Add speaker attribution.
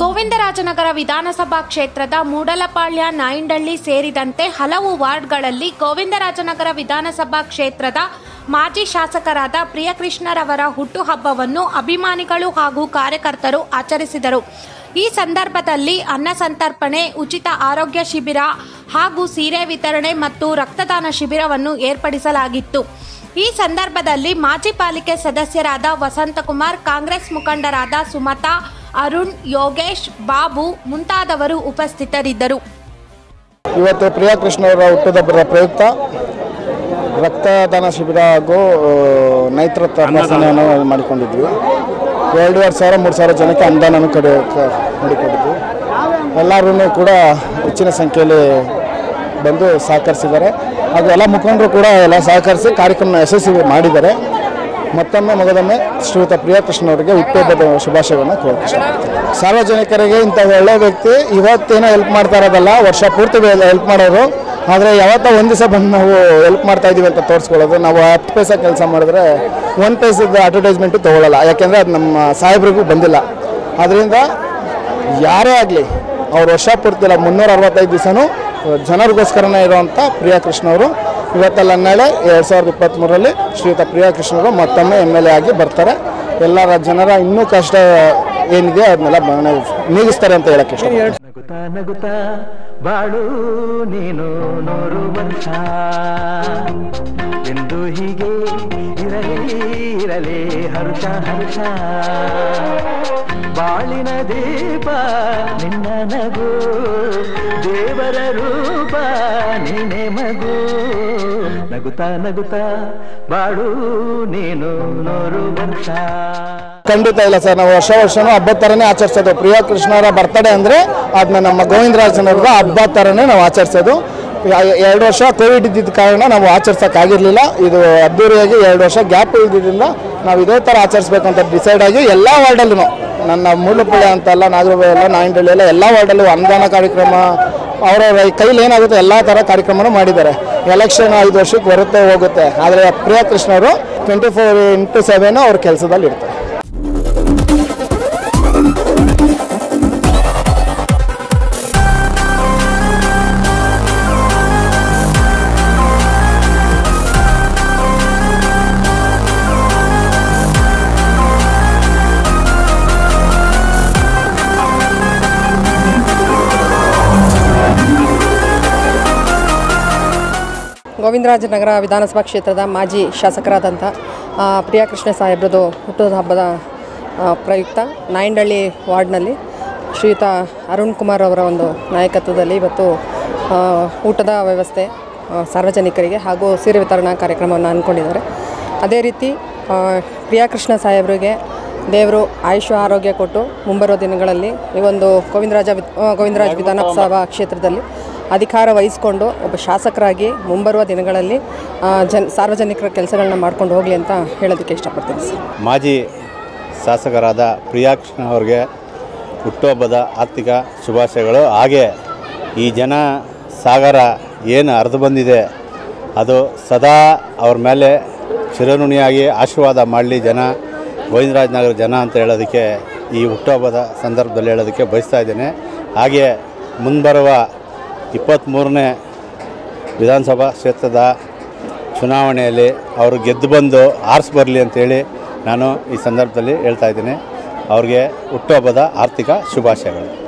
Speaker 1: ಗೋವಿಂದರಾಜನಗರ ವಿಧಾನಸಭಾ ಕ್ಷೇತ್ರದ ಮೂಡಲಪಾಳ್ಯ ನಾಯಂಡಳ್ಳಿ ಸೇರಿದಂತೆ ಹಲವು ವಾರ್ಡ್ಗಳಲ್ಲಿ ಗೋವಿಂದರಾಜನಗರ ವಿಧಾನಸಭಾ ಕ್ಷೇತ್ರದ ಮಾಜಿ ಶಾಸಕರಾದ ಪ್ರಿಯಕೃಷ್ಣರವರ ಹುಟ್ಟುಹಬ್ಬವನ್ನು ಅಭಿಮಾನಿಗಳು ಹಾಗೂ ಕಾರ್ಯಕರ್ತರು ಆಚರಿಸಿದರು. ಈ ಸಂದರ್ಭದಲ್ಲಿ ಅನ್ನ ಸಂತರ್ಪಣೆ, ಉಚಿತ ಆರೋಗ್ಯ ಶಿಬಿರ ಹಾಗೂ ಸೀರೆ ವಿತರಣೆ ಮತ್ತು ರಕ್ತದಾನ ಶಿಬಿರವನ್ನು ಏರ್ಪಡಿಸಲಾಗಿತ್ತು. ಈ ಸಂದರ್ಭದಲ್ಲಿ ಮಾಜಿ ಪಾಲಿಕೆ ಸದಸ್ಯರಾದ ವಸಂತಕುಮಾರ್, ಕಾಂಗ್ರೆಸ್ ಮುಖಂಡರಾದ ಸುಮತಾ ಅರುಣ್ ಯೋಗೇಶ್ ಬಾಬು ಮುಂತಾದವರು ಉಪಸ್ಥಿತರಿದ್ದರು.
Speaker 2: ಇವತ್ತು ಪ್ರಿಯಕೃಷ್ಣ ಅವರ ಹುಟ್ಟದಬ್ಬರ ಪ್ರಯುಕ್ತ. ರಕ್ತದಾನ ಶಿಬಿರ ಹಾಗೂ ನೈತ್ರ ತಪಾಸಣೆಯನ್ನು ಮಾಡಿಕೊಂಡಿದ್ವಿ. ಎರಡೂವರೆ ಸಾವಿರ ಮೂರು ಸಾವಿರ ಜನಕ್ಕೆ ಅನುದಾನವನ್ನು ಕಡೆ ಮಾಡಿಕೊಂಡಿದ್ವಿ ಎಲ್ಲರೂ ಕೂಡ ಹೆಚ್ಚಿನ ಸಂಖ್ಯೆಯಲ್ಲಿ ಬಂದು ಸಹಕರಿಸಿದ್ದಾರೆ. ಹಾಗೂ ಎಲ್ಲ ಮುಖಂಡರು ಕೂಡ ಎಲ್ಲ ಸಹಕರಿಸಿ ಕಾರ್ಯಕ್ರಮ ಯಶಸ್ವಿ ಮಾಡಿದ್ದಾರೆ. ಮತ್ತೊಮ್ಮೆ ಮಗದೊಮ್ಮೆ ಶ್ರೀಯುತ ಪ್ರಿಯಕೃಷ್ಣ ಅವರಿಗೆ ಹುಟ್ಟುಹಬ್ಬದ ಶುಭಾಶಯಗಳನ್ನು ಕೋರಕ್ಕೆ ಸಾರ್ವಜನಿಕರಿಗೆ ಇಂಥ ಒಳ್ಳೆ ವ್ಯಕ್ತಿ ಇವತ್ತೇನೋ ಹೆಲ್ಪ್ ಮಾಡ್ತಾ ಇರೋದಲ್ಲ, ವರ್ಷ ಪೂರ್ತಿ ಹೆಲ್ಪ್ ಮಾಡೋರು. ಆದರೆ ಯಾವತ್ತೋ ಒಂದು ದಿವಸ ಬಂದು ನಾವು ಹೆಲ್ಪ್ ಮಾಡ್ತಾ ಇದ್ದೀವಿ ಅಂತ ತೋರಿಸ್ಕೊಳ್ಳೋದು. ನಾವು ಹತ್ತು ಪೈಸೆ ಕೆಲಸ ಮಾಡಿದ್ರೆ ಒಂದು ಪೈಸದ ಅಡ್ವರ್ಟೈಸ್ಮೆಂಟು ತೊಗೊಳ್ಳಲ್ಲ ಯಾಕೆಂದರೆ ಅದು ನಮ್ಮ ಸಾಹೇಬ್ರಿಗೂ ಬಂದಿಲ್ಲ. ಅದರಿಂದ ಯಾರೇ ಆಗಲಿ, ಅವ್ರು ವರ್ಷ ಪೂರ್ತಿ ಇಲ್ಲ ಮುನ್ನೂರ ಅರವತ್ತೈದು ದಿವಸನೂ ಜನರಿಗೋಸ್ಕರನೇ ಇರುವಂಥ ಪ್ರಿಯಕೃಷ್ಣ ಅವರು ಇವತ್ತಲ್ಲ ನಾಳೆ ಎರಡು ಸಾವಿರದ ಇಪ್ಪತ್ತ್ಮೂರರಲ್ಲಿ ಶ್ರೀಯುತ ಪ್ರಿಯಾಕೃಷ್ಣರು ಮತ್ತೊಮ್ಮೆ ಎಂ ಎಲ್ ಎ ಆಗಿ ಬರ್ತಾರೆ. ಎಲ್ಲರ ಜನರ ಇನ್ನೂ ಕಷ್ಟ ಏನಿದೆ ಅದನ್ನೆಲ್ಲ ನೀಗಿಸ್ತಾರೆ ಅಂತ ಹೇಳಕ್ಕೆ
Speaker 3: ಬಾಳು ನೀನು ನೂರು ವರ್ಷ ಎಂದು ಹೀಗೆ ಇರಲಿ ಇರಲಿ, ಹರುಷ ಹರುಷ. ಬಾಳಿನ ದೀಪ ನಿನ್ನ ನಗು, ದೇವರ ರೂಪ ನೀನೆ ಮಗು. ನಗುತ್ತಾ ನಗುತ್ತಾ ಬಾಳು ನೀನು ನೂರು ವರ್ಷ
Speaker 2: ಖಂಡಿತ ಇಲ್ಲ ಸರ್, ನಾವು ವರ್ಷ ವರ್ಷನೂ ಹಬ್ಬದ ಥರನೇ ಆಚರಿಸೋದು. ಪ್ರಿಯಕೃಷ್ಣರ ಬರ್ತಡೇ ಅಂದರೆ ಅದನ್ನ ನಮ್ಮ ಗೋವಿಂದರಾಜನವ್ರದ್ದು ಹಬ್ಬ ಥರನೇ ನಾವು ಆಚರಿಸೋದು. ಎರಡು ವರ್ಷ ಕೋವಿಡ್ ಇದ್ದಿದ್ದ ಕಾರಣ ನಾವು ಆಚರಿಸೋಕ್ಕಾಗಿರಲಿಲ್ಲ. ಇದು ಅದ್ದೂರಿಯಾಗಿ ಎರಡು ವರ್ಷ ಗ್ಯಾಪ್ ಇದ್ದಿದ್ದರಿಂದ ನಾವು ಇದೇ ಥರ ಆಚರಿಸ್ಬೇಕು ಅಂತ ಡಿಸೈಡ್ ಆಗಿ ಎಲ್ಲ ವಾರ್ಡಲ್ಲೂ ನನ್ನ ಮೂಡುಪುಳೆ ಅಂತಲ್ಲ ನಾಗರಬಾಯಿ ಎಲ್ಲ, ನಾಯಿಂಡಳ್ಳಿ ಎಲ್ಲ ಎಲ್ಲ ವಾರ್ಡಲ್ಲೂ ಅನುದಾನ ಕಾರ್ಯಕ್ರಮ ಅವರವರ ಕೈಲಿ ಏನಾಗುತ್ತೆ? ಎಲ್ಲ ಥರ ಕಾರ್ಯಕ್ರಮನೂ ಮಾಡಿದ್ದಾರೆ. ಎಲೆಕ್ಷನ್ ಐದು ವರ್ಷಕ್ಕೆ ಬರುತ್ತೆ ಹೋಗುತ್ತೆ. ಆದರೆ ಪ್ರಿಯಕೃಷ್ಣ ಅವರು ಟ್ವೆಂಟಿ ಫೋರ್ ಇಂಟು ಸೆವೆನ್ ಅವ್ರ ಕೆಲಸದಲ್ಲಿ ಇರ್ತಾರೆ
Speaker 4: ಗೋವಿಂದರಾಜನಗರ ವಿಧಾನಸಭಾ ಕ್ಷೇತ್ರದ ಮಾಜಿ ಶಾಸಕರಾದಂಥ ಪ್ರಿಯಾಕೃಷ್ಣ ಸಾಹೇಬ್ರದ್ದು ಸಾಹೇಬ್ರದು ಹುಟ್ಟುದ ಹಬ್ಬದ ಪ್ರಯುಕ್ತ ನಾಯಂಡಳ್ಳಿ ವಾರ್ಡ್ನಲ್ಲಿ ಶ್ರೀಯುತ ಅರುಣ್ ಕುಮಾರ್ ಅವರ ಒಂದು ನಾಯಕತ್ವದಲ್ಲಿ ಇವತ್ತು ಊಟದ ವ್ಯವಸ್ಥೆ ಸಾರ್ವಜನಿಕರಿಗೆ ಹಾಗೂ ಸೀರೆ ವಿತರಣಾ ಕಾರ್ಯಕ್ರಮವನ್ನು ಅಂದ್ಕೊಂಡಿದ್ದಾರೆ ಅದೇ ರೀತಿ ಪ್ರಿಯಾಕೃಷ್ಣ ಸಾಹೇಬರಿಗೆ ದೇವರು ಆಯುಷ ಆರೋಗ್ಯ ಕೊಟ್ಟು ಮುಂಬರುವ ದಿನಗಳಲ್ಲಿ ಈ ಒಂದು ಗೋವಿಂದರಾಜ ಗೋವಿಂದರಾಜ ವಿಧಾನಸಭಾ ಕ್ಷೇತ್ರದಲ್ಲಿ ಅಧಿಕಾರ ವಹಿಸಿಕೊಂಡು ಒಬ್ಬ ಶಾಸಕರಾಗಿ ಮುಂಬರುವ ದಿನಗಳಲ್ಲಿ ಜನ್, ಸಾರ್ವಜನಿಕರ ಕೆಲಸಗಳನ್ನ ಮಾಡ್ಕೊಂಡು ಹೋಗಲಿ ಅಂತ ಹೇಳೋದಕ್ಕೆ ಇಷ್ಟಪಡ್ತೀನಿ ಸರ್.
Speaker 5: ಮಾಜಿ ಶಾಸಕರಾದ ಪ್ರಿಯಾಕೃಷ್ಣ ಅವ್ರಿಗೆ ಹುಟ್ಟುಹಬ್ಬದ ಆರ್ಥಿಕ ಶುಭಾಶಯಗಳು. ಹಾಗೆ ಈ ಜನ ಸಾಗರ ಏನು ಅರ್ಧ ಬಂದಿದೆ, ಅದು ಸದಾ ಅವ್ರ ಮೇಲೆ ಶಿರನುಣಿಯಾಗಿ ಆಶೀರ್ವಾದ ಮಾಡಲಿ ಜನ, ಗೋವಿಂದರಾಜನಗರ ಜನ ಅಂತ ಹೇಳೋದಕ್ಕೆ ಈ ಹುಟ್ಟುಹಬ್ಬದ ಸಂದರ್ಭದಲ್ಲಿ ಹೇಳೋದಕ್ಕೆ ಬಯಸ್ತಾ ಇದ್ದೇನೆ. ಹಾಗೆ ಮುಂಬರುವ ಇಪ್ಪತ್ತ್ಮೂರನೇ ವಿಧಾನಸಭಾ ಕ್ಷೇತ್ರದ ಚುನಾವಣೆಯಲ್ಲಿ ಅವರು ಗೆದ್ದು ಬಂದು ಆರಿಸಿ ಬರಲಿ ಅಂತೇಳಿ ನಾನು ಈ ಸಂದರ್ಭದಲ್ಲಿ ಹೇಳ್ತಾ ಇದ್ದೀನಿ. ಅವ್ರಿಗೆ ಹುಟ್ಟುಹಬ್ಬದ ಆರ್ಥಿಕ ಶುಭಾಶಯಗಳು.